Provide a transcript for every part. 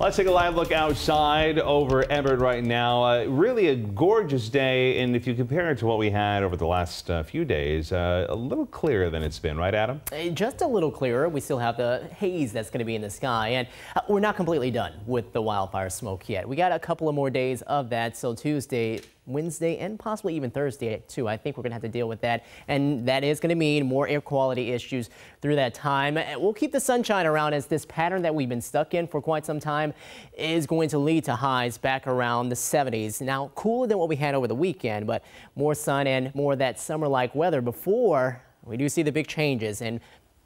Let's take a live look outside over Everett right now. Uh, really a gorgeous day, and if you compare it to what we had over the last uh, few days, uh, a little clearer than it's been, right, Adam? Uh, just a little clearer. We still have the haze that's going to be in the sky, and uh, we're not completely done with the wildfire smoke yet. We got a couple of more days of that, so Tuesday Wednesday and possibly even Thursday too. I think we're going to have to deal with that. And that is going to mean more air quality issues through that time. We'll keep the sunshine around as this pattern that we've been stuck in for quite some time is going to lead to highs back around the 70s. Now cooler than what we had over the weekend, but more sun and more that summer-like weather before we do see the big changes and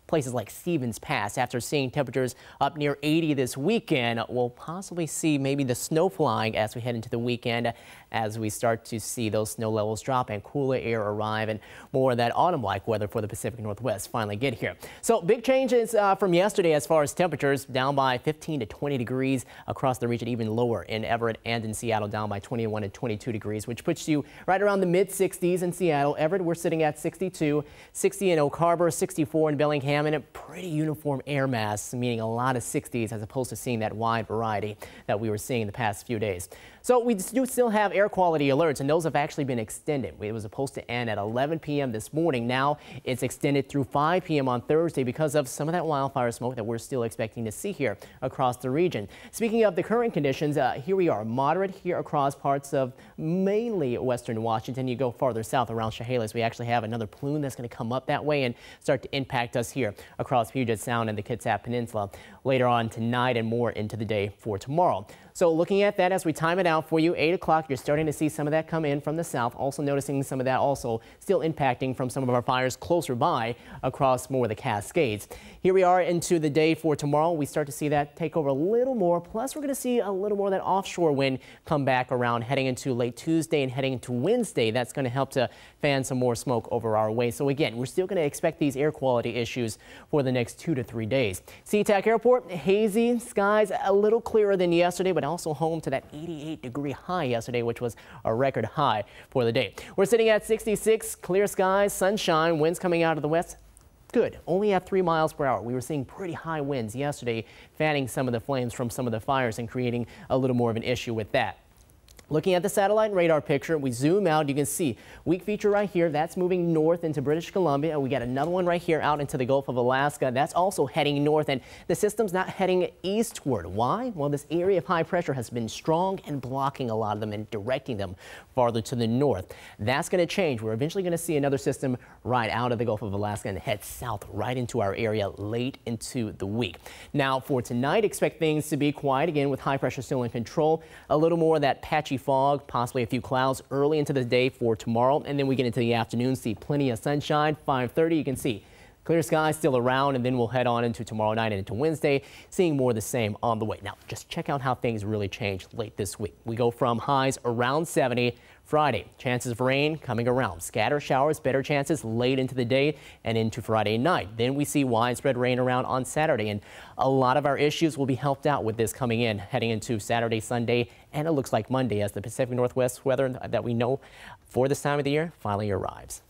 Places like Stevens Pass, after seeing temperatures up near 80 this weekend, we'll possibly see maybe the snow flying as we head into the weekend as we start to see those snow levels drop and cooler air arrive and more of that autumn-like weather for the Pacific Northwest finally get here. So big changes uh, from yesterday as far as temperatures down by 15 to 20 degrees across the region, even lower in Everett and in Seattle down by 21 to 22 degrees, which puts you right around the mid 60s in Seattle. Everett, we're sitting at 62, 60 in Oak Harbor, 64 in Bellingham and a pretty uniform air mass, meaning a lot of 60s as opposed to seeing that wide variety that we were seeing the past few days. So we do still have air quality alerts, and those have actually been extended. It was supposed to end at 11 p.m. this morning. Now it's extended through 5 p.m. on Thursday because of some of that wildfire smoke that we're still expecting to see here across the region. Speaking of the current conditions, uh, here we are, moderate here across parts of mainly western Washington. You go farther south around Chehalis, we actually have another plume that's going to come up that way and start to impact us here across Puget Sound and the Kitsap Peninsula later on tonight and more into the day for tomorrow. So looking at that as we time it out for you, 8 o'clock, you're starting to see some of that come in from the south. Also noticing some of that also still impacting from some of our fires closer by across more of the Cascades. Here we are into the day for tomorrow. We start to see that take over a little more. Plus, we're going to see a little more of that offshore wind come back around heading into late Tuesday and heading into Wednesday. That's going to help to fan some more smoke over our way. So again, we're still going to expect these air quality issues for the next two to three days. SeaTac Airport, hazy skies, a little clearer than yesterday, but also home to that 88 degree high yesterday, which was a record high for the day. We're sitting at 66, clear skies, sunshine, winds coming out of the west. Good, only at 3 miles per hour. We were seeing pretty high winds yesterday, fanning some of the flames from some of the fires and creating a little more of an issue with that. Looking at the satellite radar picture, we zoom out, you can see weak feature right here, that's moving north into British Columbia. We got another one right here out into the Gulf of Alaska. That's also heading north, and the system's not heading eastward. Why? Well, this area of high pressure has been strong and blocking a lot of them and directing them farther to the north. That's going to change. We're eventually going to see another system right out of the Gulf of Alaska and head south right into our area late into the week. Now, for tonight, expect things to be quiet again with high pressure still in control. A little more of that patchy patchy fog, possibly a few clouds early into the day for tomorrow. And then we get into the afternoon, see plenty of sunshine. 530, you can see Clear skies still around, and then we'll head on into tomorrow night and into Wednesday, seeing more of the same on the way. Now, just check out how things really change late this week. We go from highs around 70 Friday. Chances of rain coming around. Scatter showers, better chances late into the day and into Friday night. Then we see widespread rain around on Saturday, and a lot of our issues will be helped out with this coming in heading into Saturday, Sunday, and it looks like Monday as the Pacific Northwest weather that we know for this time of the year finally arrives.